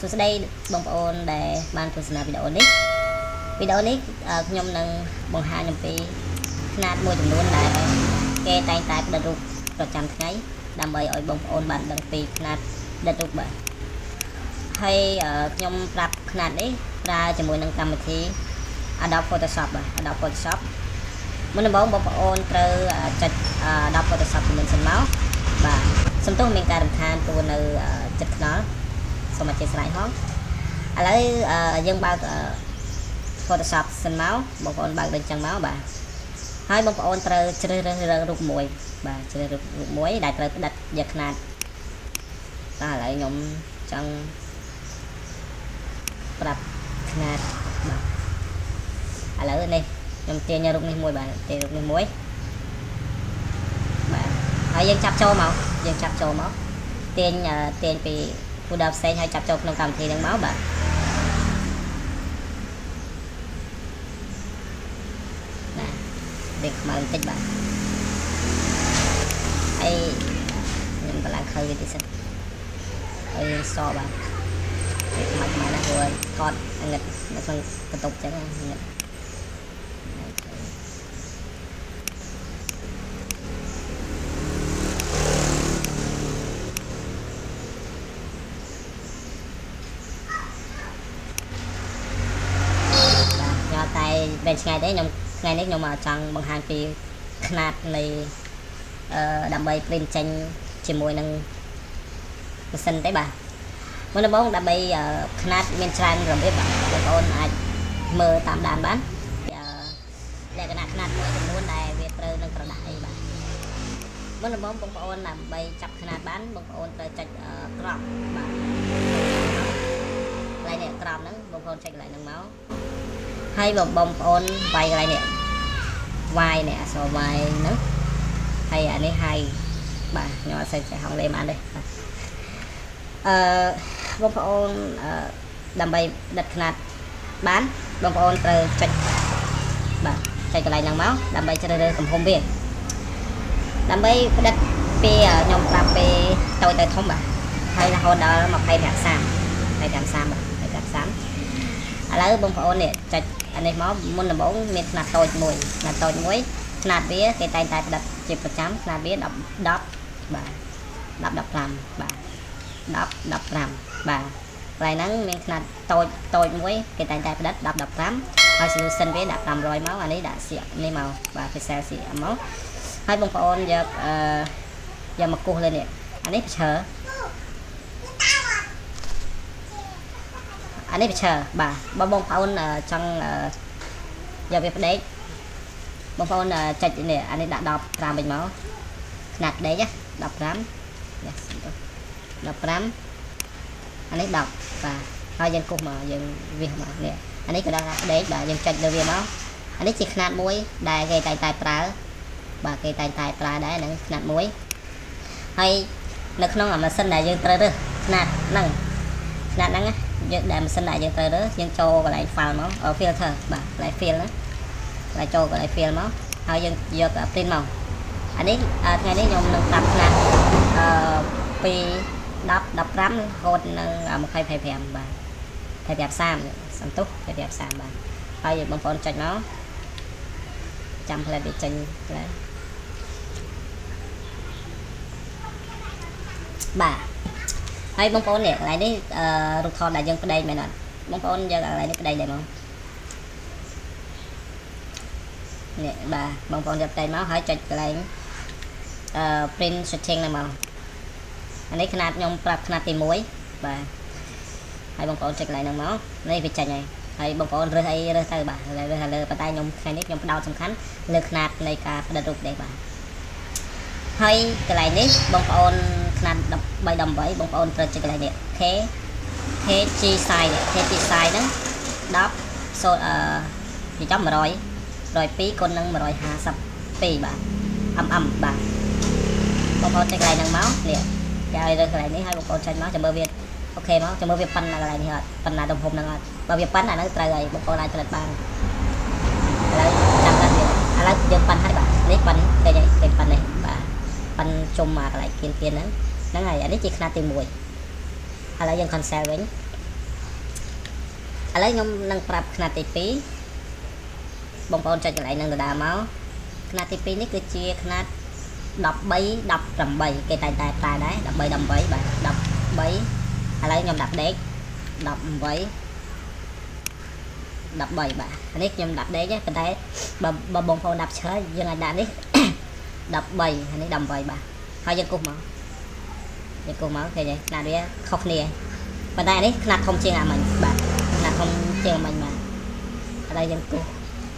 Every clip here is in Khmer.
សួស្តីបងប្អូនដែលបានទស្សនាវីដេអូនេះវីដេអូនេះខ្ញុំនឹងបង្ហាញអំពីຂະຫນាតមួយចំនួនដែលគេតែងតែផ្ដិតរូបប្រចាំថ្ងៃដើម្បីឲ្យបងប្អូនបានដឹងពីຂະຫນាតផ្ដិតរូបបាទហើយខ្ញុំប្រាប់ຂະຫນាតនេះប្រើជាមួយនឹងកម្មវិធី Adobe Photoshop បាទ Adobe Photoshop មុនដំបូងបងប្អូនត្រូវចុច Adobe Photoshop ជំនាញសិនមកបាទសំទោសមានការរំខានព្រោះនៅចិត្តខ្នល់ សូមអធិស្ឋានផងឥឡូវយើងបើក Photoshop សិនមកបងប្អូនបើកដូចចឹងមកបាទហើយបងប្អូនត្រូវជ្រើសរើសរើសរូបមួយបាទជ្រើសរើសរូបមួយដែលត្រូវផ្ដិតយកຂະຫນាតបាទឥឡូវខ្ញុំចង់ប្រាប់ຂະຫນាតបាទឥឡូវនេះខ្ញុំទាញរូបនេះមួយបាទទាញរូបនេះមួយបាទហើយយើងចាប់ចូលមកយើងចាប់ចូលមកទាញទាញពី folder ផ្សេងហើយចាប់ចូលក្នុងកម្មវិធីហ្នឹងមកបាទណាដេកខ្មៅបន្តិចបាទហើយខ្ញុំកន្លងខើវាតិចសិនហើយសបាទដេកខ្មៅខ្មៅណាស់ព្រោះកត់ងឹតនៅក្នុងបន្ទប់ចឹងងឹត វែងឆ្ងាយទេខ្ញុំថ្ងៃនេះខ្ញុំចង់បង្ហាញពីຂະຫນាតនៃអឺដើម្បី print ចេញជាមួយនឹងម៉ាស៊ីនទេបាទមុនដំបូងដើម្បីຂະຫນាតមានច្រើនរបៀបបាទបងប្អូនអាចមើលតាមដានបានលក្ខណៈຂະຫນាតមួយចំនួនដែលវាត្រូវនឹងក្រដាស់អីបាទមុនដំបូងបងប្អូនដើម្បីចាប់ຂະຫນាតបានបងប្អូនត្រូវចុចក្រប់បាទកន្លែងនេះក្រប់ហ្នឹងបងប្អូនចុចកន្លែងហ្នឹងមក ហើយបងបងប្អូនវាយកន្លែងនេះវាយនេះអសវាយហ្នឹងហើយអានេះហើយបាទខ្ញុំអត់សូវចេះហងលេបានទេអឺបងប្អូនអឺដើម្បីដិតខ្នាតបានបងប្អូនត្រូវចុចបាទចុចកន្លែងហ្នឹងមកដើម្បីជ្រើសរើសកំហុំវាដើម្បីផ្ដិតពីខ្ញុំប្រាប់ពេលតូចទៅធំបាទហើយរហូតដល់25 30 25 30បាទ ឥឡូវបងប្អូននេះចុចអានេះមកមុនដំបូងមានຂະຫນាតតូចមួយຂະຫນាតតូចមួយຂະຫນាតវាគេតែងតែផ្ដិតជាប្រចាំຂະຫນាតវា10 10បាទ10 15បាទ10 15បាទកន្លែងហ្នឹងមានຂະຫນាតតូចតូចមួយគេតែងតែផ្ដិត10 15ហើយ solution វាដាក់500មកអានេះដាក់សៀកនេះមកបាទ pixel សៀកមកហើយបងប្អូនយកអឺយកមកគោះលើនេះអានេះឈើ នេះវាឈើបាទបើបងប្អូនចង់យកវាផ្ដេកបងប្អូនចុចនេះអានេះដាក់15វិញមកខ្នាតផ្ដេក15នេះ15អានេះ10បាទហើយយើងគោះមកយើងវាសមកនេះអានេះក៏ដាក់ផ្ដេកបាទយើងចុចលើវាមកអានេះជាខ្នាតមួយដែលគេតែងតែប្រើបាទគេតែងតែប្រើដែរហ្នឹងខ្នាតមួយហើយនៅក្នុងអាម៉ាស៊ីនដែលយើងត្រូវរើសខ្នាតហ្នឹងខ្នាតហ្នឹងណា យើងដែលម៉ាស៊ីនដែលយើងត្រូវរើសយើងចូលកន្លែង file មក filter បាទកន្លែង fill ណាកន្លែងចូលកន្លែង fill មកហើយយើងយក print មកអានេះថ្ងៃនេះខ្ញុំនឹងប្រាប់ខ្លះអឺពី10 15រហូតនឹង20 25បាទ25 30សន្ទុះ25 30បាទហើយបងប្អូនចុចមកចាំផ្លែវាចេញផ្លែបាទ ហើយបងប្អូននេះកន្លែងនេះអឺរូបថតដែលយើងប្តែងមែនអត់បងប្អូនយកកន្លែងនេះប្តែងដែរមកនេះបាទបងប្អូនយកប្តែងមកហើយចុចកន្លែងអឺ print setting ហ្នឹងមកអានេះຂະຫນាតខ្ញុំប្រាប់ຂະຫນាតទី1បាទហើយបងប្អូនចុចកន្លែងហ្នឹងមកនេះវាចេញហើយហើយបងប្អូនរើសអីរើសទៅបាទរើសទៅលើប៉ុន្តែខ្ញុំថ្ងៃនេះខ្ញុំផ្ដោតសំខាន់លើຂະຫນាតនៃការផ្ដិតរូបដែរបាទហើយកន្លែងនេះបងប្អូន ឆ្នាំ3 18បងប្អូនត្រូវចុចកន្លែងនេះ K KG size នេះ KG size ហ្នឹង10សូអឺនិយាយ100 102គុណនឹង152បាទ mm បាទបងប្អូនចុចកន្លែងហ្នឹងមកនេះគេឲ្យរើសកន្លែងនេះឲ្យបងប្អូនចុចមកចាំមើលវាអូខេមកចាំមើលវាប៉ុណ្ណាកន្លែងនេះអត់ប៉ុណ្ណាទំហំហ្នឹងអត់បើវាប៉ុណ្ណាហ្នឹងត្រូវហើយបងប្អូនអាចផលិតបានឥឡូវចាំដល់វាឥឡូវយើងប៉ុណ្ណាហើយបាទនេះប៉ុណ្ណេះឃើញទេប៉ុណ្ណេះបាទប៉ុណ្ណជុំមកកន្លែងគៀនគៀនហ្នឹង ហ្នឹងហើយអានេះជាខ្នាតទី1ឥឡូវយើង cancel វិញឥឡូវខ្ញុំនឹងប្រាប់ខ្នាតទី2បងប្អូនចុចកន្លែងនឹងដដាមកខ្នាតទី2នេះគឺជាខ្នាត13 18គេតែតែតែដែរ13 18បាទ13ឥឡូវខ្ញុំដាក់ដេក18 13បាទនេះខ្ញុំដាក់ដេកប៉ុន្តែបើបងប្អូនដាក់ឆ្លើយយើងអាចដាក់នេះ13នេះ13បាទហើយយើងគូសមក នេះគូមកឃើញហើយខ្នាតវាខុសគ្នាប៉ុន្តែនេះខ្នាតធំជាងអាមិញបាទខ្នាតធំជាងអាមិញបាទឥឡូវយើងគូស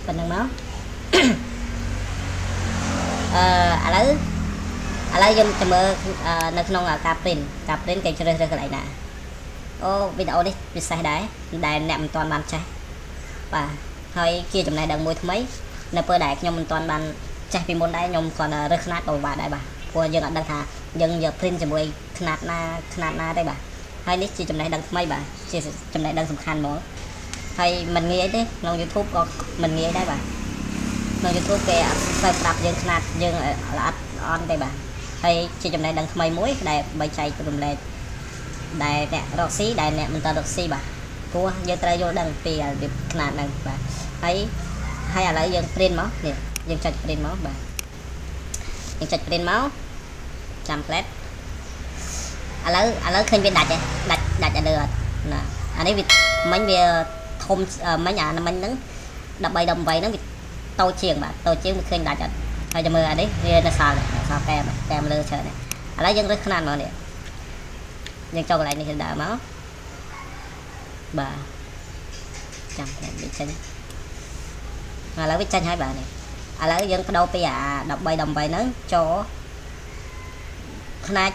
ប៉ុណ្្នឹងមកអឺឥឡូវឥឡូវយើងទៅមើលនៅក្នុងការ print ការ print គេជ្រើសរើសកន្លែងណាអូវីដេអូនេះពិសេសដែរដែលអ្នកមិនទាន់បានចេះបាទហើយជាចំណេះដឹងមួយថ្មី នៅពេលដែលខ្ញុំមិនទាន់បានចេះពីមុនដែរខ្ញុំគាត់រើសខ្នាតបបាក់ដែរបាទ ព្រោះយើងអត់ដឹងថាយើងយក print ជាមួយຂະຫນាតណាຂະຫນាតណាទេបាទហើយនេះជាចំណេះដឹងថ្មីបាទជាចំណេះដឹងសំខាន់ហ្មងហើយមិនងាយទេក្នុង YouTube ក៏មិនងាយដែរបាទក្នុង YouTube គេអត់សូវប្រាប់យើងຂະຫນាតយើងអត់អន់ទេបាទហើយជាចំណេះដឹងថ្មីមួយដែលបីចែករំលែកដែលអ្នករកស៊ីដែលអ្នកមិនតរកស៊ីបាទព្រោះយើងត្រូវយល់ដឹងពីរបៀបຂະຫນាតហ្នឹងបាទហើយហើយឥឡូវយើង print មកនេះយើងចុច print មកបាទយើងចុច print មក ចាំ plate ឥឡូវឥឡូវឃើញវាដាច់ទេដាច់ដាច់ឲ្យលើអត់ណាអានេះវាមិញវាធំមិញអាមិញហ្នឹង13 18ហ្នឹងវាតូចជាងបាទតូចជាងវាឃើញដាច់អត់ហើយចាំមើលអានេះវានៅសល់សល់តែតែលើច្រើនឥឡូវយើងរើសខ្នាតមកនេះយើងចូលកន្លែងនេះដើរមកបាទចាំតែវាចេញឥឡូវវាចេញហើយបាទនេះឥឡូវយើងបដូរពីអា13 13ហ្នឹងចូល ខ្នាត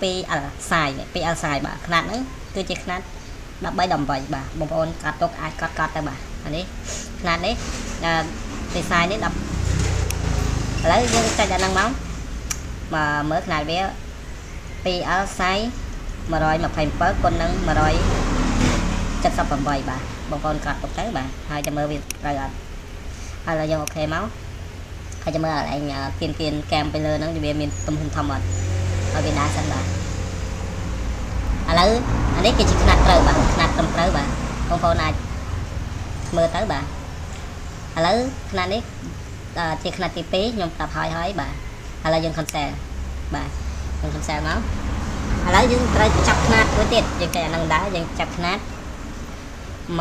PL size PL size បាទខ្នាតហ្នឹងគឺជាខ្នាត13 18បាទបងប្អូនកាត់ទុកអាចកាត់កាត់ទៅបាទអានេះខ្នាតនេះទីសាយនេះ10ឥឡូវយើងចាច់អាហ្នឹងមកបាទមើលខ្នាតវា PL size 127គុណនឹង178បាទបងប្អូនកាត់ទុកទៅបាទហើយចាំមើលវាត្រូវអត់ហើយយើងអូខេមកហើយចាំមើលឯងគៀនគៀនកែមទៅលើហ្នឹងវាមានទំហំធំអត់ ឲ្យវាដើរសិនបាទឥឡូវអានេះគឺជាຂະຫນាត់ត្រូវបាទຂະຫນាត់ត្រឹមត្រូវបាទបងប្អូនអាចមើលទៅបាទឥឡូវຂະຫນាត់នេះជាຂະຫນាត់ទី2ខ្ញុំប្រាប់ហើយហើយបាទឥឡូវយើង cancel បាទយើង cancel មកឥឡូវយើងត្រូវចាប់ຂະຫນាត់មួយទៀតយើងតែអានឹងដែរយើងចាប់ຂະຫນាត់20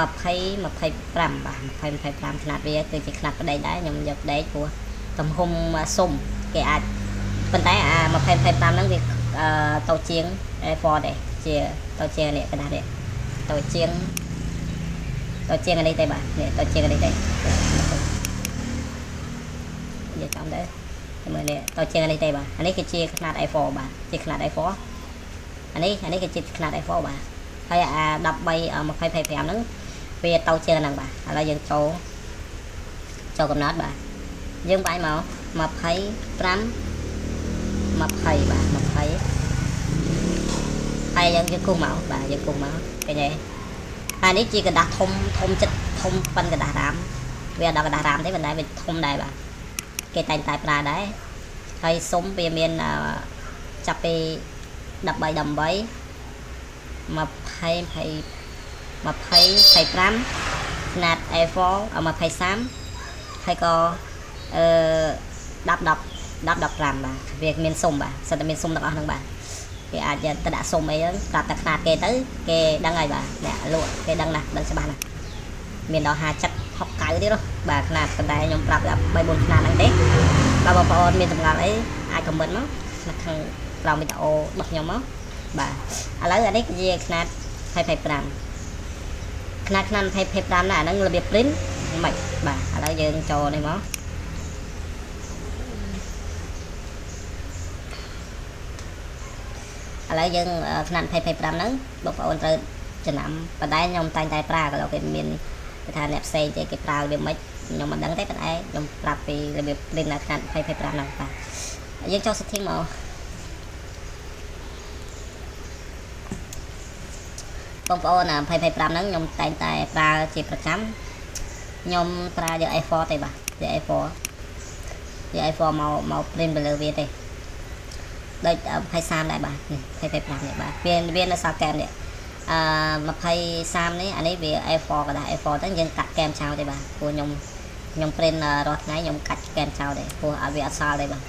25បាទ20 25ຂະຫນាត់វាគឺជាຂະຫນាត់ប្តេកដែរខ្ញុំយកប្តេកព្រោះទំហំសុំគេអាច ប៉ុន្តែអា20 25ហ្នឹងវាតូចជាង A4 ដែរជាតូចជាងនេះកណ្ដាស់នេះតូចជាងតូចជាងនេះទេបាទនេះតូចជាងនេះទេនិយាយចំដែរមើលនេះតូចជាងនេះទេបាទអានេះគឺជាຂະຫນាត A4 បាទជាຂະຫນាត A4 អានេះអានេះគឺជាຂະຫນាត A4 បាទហើយអា13 20 25ហ្នឹងវាតូចជាងហ្នឹងបាទឥឡូវយើងចូលចូលកំណត់បាទយើងបាញ់មក25 20បាទ20ហើយយើងយើងគុំមកបាទយើងគុំមកឃើញទេហើយនេះជាกระดาษធំធំចិត្តធំប៉ិនកระดาษរាមវាអត់ដល់กระดาษរាមទេប៉ុន្តែវាធំដែរបាទគេតែងតែប្រើដែរហើយសុំវាមានចាប់ពី13 18 20 20 25 snap A4 23ហើយក៏អឺ10 10 10 15បាទវាមានសុំបាទសិតតែមានសុំទាំងអស់ហ្នឹងបាទគេអាចទៅដាក់សុំអីហ្នឹងប្រាប់តែខ្នាតគេទៅគេដឹងហើយបាទអ្នកលក់គេដឹងណាស់ដឹងច្បាស់ណាស់មានដល់50 60 90ទៀតបាទខ្នាតប៉ុន្តែខ្ញុំប្រាប់តែ3 4ខ្នាតហ្នឹងទេបើបងប្អូនមានចម្ងល់អីអាចខមមិនមកនៅខាងក្រោមវីដេអូរបស់ខ្ញុំមកបាទឥឡូវអានេះជាខ្នាត25ខ្នាតខ្នាត25ណាអាហ្នឹងរបៀប print មិនបាទឥឡូវយើងចូលនេះមក ឥឡូវយើងថ្នាក់25ហ្នឹងបងប្អូនត្រូវចំណាំបណ្ដែខ្ញុំតែងតែប្រើក៏គេមានគេថាអ្នកផ្សេងទេគេប្រើរបៀបម៉េចខ្ញុំមិនដឹងទេប៉ុន្តែខ្ញុំប្រាប់ពីរបៀប print នៅថ្នាក់25ហ្នឹងបាទយើងចូល setting មកបងប្អូន25ហ្នឹងខ្ញុំតែងតែប្រើជាប្រចាំខ្ញុំប្រើយក A4 ទេបាទយក A4 យក A4 មកមក print ទៅលើវាទេ ដូច23ដែរបាទ25នេះបាទវាវានៅសល់កែមនេះអឺ23នេះអានេះវា A4 กระดาษ A4 ទៅយើងកាត់កែមចោលទេបាទព្រោះខ្ញុំខ្ញុំ print រាល់ថ្ងៃខ្ញុំកាត់កែមចោលទេព្រោះវាអត់សល់ទេបាទ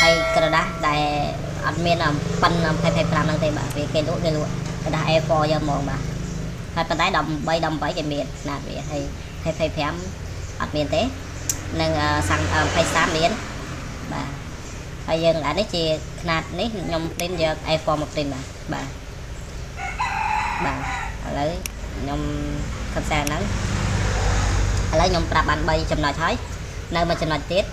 ហើយกระดาษដែលអត់មានប៉ិន25ហ្នឹងទេបាទវាគេលក់គេលក់กระดาษ A4 យកមកបាទហើយប៉ុន្តែ13 18គេមានណាវាហើយ25អត់មានទេនឹងសាំង23មានបាទ ហើយយើងអានេះជាຂະຫນាតនេះខ្ញុំ print យក A4 មក print បាទបាទបាទឥឡូវខ្ញុំខិតសារហ្នឹងឥឡូវខ្ញុំប្រាប់បាន3ចំណុចហើយនៅមួយចំណុចទៀតឥ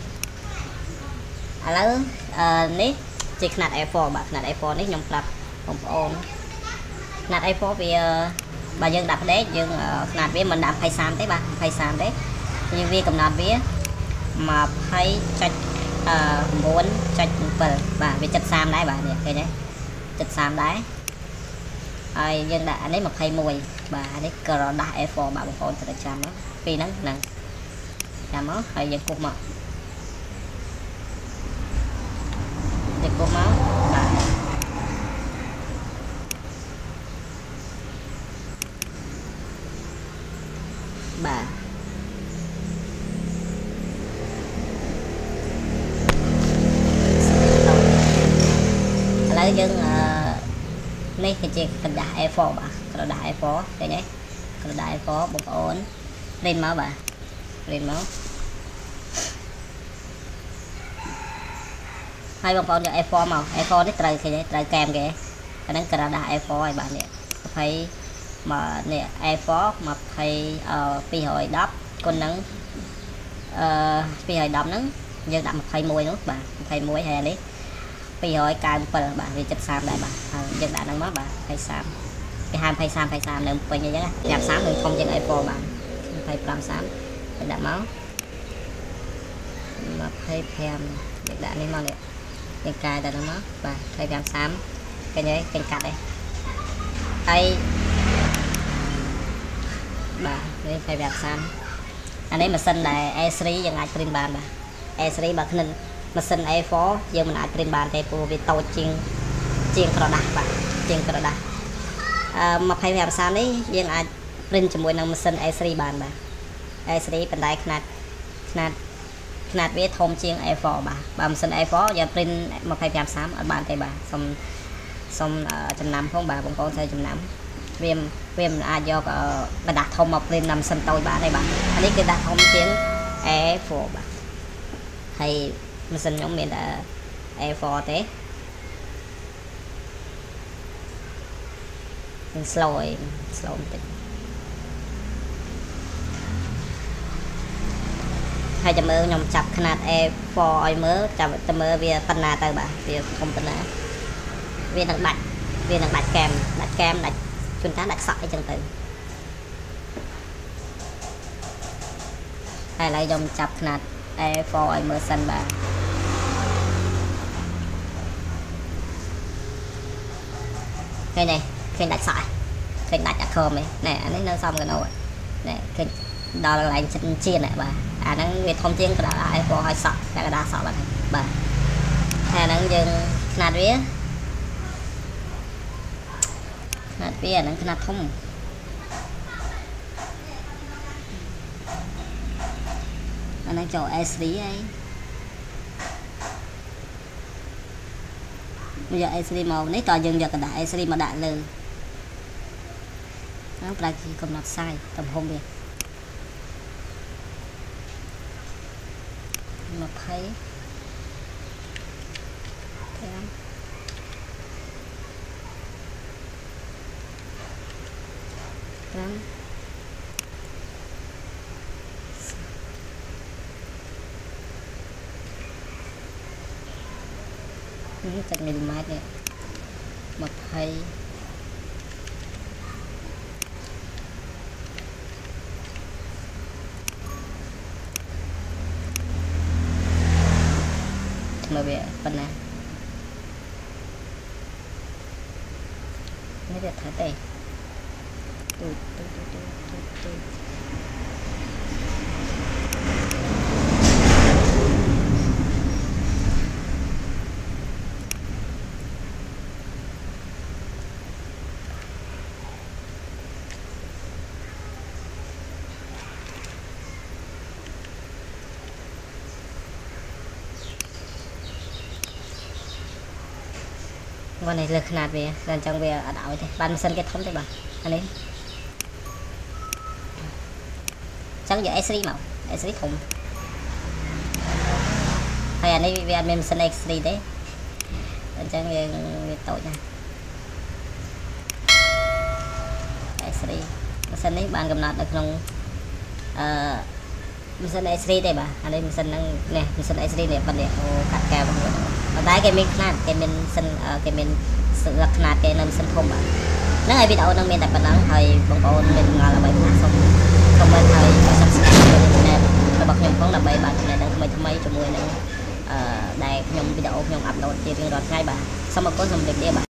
ឡូវអឺនេះជាຂະຫນាត A4 បាទຂະຫນាត A4 នេះខ្ញុំប្រាប់បងប្អូនຂະຫນាត A4 វាបើយើងដាក់ផ្ដេកយើងຂະຫນាតវាមិនដាក់23ទេបាទ23ទេយើងវាកំណត់វា 20.9.7បាទវា73ដែរបាទនេះឃើញទេ73ដែរហើយយើងដាក់អានេះ21បាទអានេះក្រដាស់ A4 បាទបងប្អូនត្រូវចាំណាពីហ្នឹងហ្នឹងចាំមកហើយយើងគប់មកយើងគប់មកបាទបាទឥឡូវយើងអឺ នេះគឺជាក្រដាស់ A4 បាទក្រដាស់ A4 ឃើញទេក្រដាស់ A4 បងប្អូនលេងមកបាទលេងមកហើយបងប្អូនយក A4 មក A4 នេះត្រូវឃើញទេត្រូវកែមគេអាហ្នឹងក្រដាស់ A4 ហើយបាទនេះ20មកនេះ A4 20 210គុណនឹងអឺ210ហ្នឹងយើងដាក់21នោះបាទ21ហើយអានេះ 297បាទវា73ដែរបាទហើយយើងដាក់ហ្នឹងមកបាទ23គេហៅ23 23នៅពេញអញ្ចឹងញ៉ាំ30នឹងធំជាង A4 បាទ25 30គេដាក់មក25យើងដាក់នេះមកនេះយើងកែដាក់ហ្នឹងមកបាទ25 30ឃើញទេឃើញកាត់ទេហើយបាទនេះ25 30អានេះម៉ាស៊ីនដែល A3 យើងអាច print បានបាទ A3 បើគ្នឹង ម៉ាស៊ីន A4 យើងមិនអាចព្រីនបានទេព្រោះវាតូចជាងជាងក្រដាស់បាទជាងក្រដាស់អឺ25%នេះយើងអាចព្រីនជាមួយនឹងម៉ាស៊ីន A3 បានបាទ A3 បណ្ដៃខ្នាតខ្នាតខ្នាតវាធំជាង A4 បាទបើម៉ាស៊ីន A4 យើងព្រីន25 30អត់បានទេបាទសូមសូមចំណាំផងបាទបងប្អូនត្រូវចំណាំវាវាមិនអាចយកกระดาษធំមកព្រីនតាមម៉ាស៊ីនតូចបានទេបាទអានេះគឺដាក់ធំជាង A4 បាទហើយ ម៉ាស៊ីនខ្ញុំមានតែ A4 ទេនឹង slow ឯង slow បន្តិចហើយចាំមើលខ្ញុំចាប់ຂະຫນាត A4 ឲ្យមើលចាំតែមើលវាប៉ុណ្ណាទៅបាទវាធំប៉ុណ្ណាវានឹងដាច់វានឹងដាច់កែមដាច់កែមដាច់ជួនកាលដាច់សក់អីចឹងទៅហើយឥឡូវខ្ញុំចាប់ຂະຫນាត A4 ឲ្យមើលសិនបាទ ឃើញទេឃើញដាច់សក់ឃើញដាច់អាខមឯណែអានេះនៅសំកណោណែឃើញដល់កន្លែងចិត្តជៀនណែបាទអាហ្នឹងវាធំជាងក្តារ A4 ឲ្យសក់តែក្តារសក់បាទបាទហើយអាហ្នឹងយើងຂະຫນាតវាຂະຫນាតវាអាហ្នឹងຂະຫນាតធំអាហ្នឹងចូល S3 ហើយ bây giờ ACD màu នេះតយើងយកកណ្ដាល ACD មកដាក់លើហ្នឹងប្រហែលជាកំណត់ size ទំហំវា20嗯。57មីលីម៉ែត្រនេះ20មើលវាប៉ុណ្ណានេះវាថាទេទូទូទូទូទូ បងនេះលើសຂនាតវាតែអញ្ចឹងវាអត់ឲ្យទេបានម៉ាស៊ីនគេធំទេបាទអានេះអញ្ចឹងយក S3 មក S3 ធំហើយអានេះវាអត់មានម៉ាស៊ីន X3 ទេអញ្ចឹងយើងវាតូចណាស់ S3 ម៉ាស៊ីននេះបានកំណត់នៅក្នុងអឺ ម៉ាស៊ីន S3 ទេបាទអានេះម៉ាស៊ីនហ្នឹងនេះម៉ាស៊ីន S3 នេះប៉ុណ្ណេះអូកាត់កែរបស់វាប៉ុន្តែគេមានខ្នាតគេមានសិនគេមានលក្ខណៈគេនៅម៉ាស៊ីនធំបាទហ្នឹងហើយវីដេអូហ្នឹងមានតែប៉ុណ្ណឹងហើយបងប្អូនមានងល់អ្វីខ្លះសូម comment ហើយ subscribe ទៅ channel របស់ខ្ញុំផងដើម្បីបានចំណេះដឹងថ្មីថ្មីជាមួយនឹងអឺដែលខ្ញុំវីដេអូខ្ញុំអាប់ឡូតជារៀងរាល់ថ្ងៃបាទសូមអរគុណសូមជម្រាបលាបាទ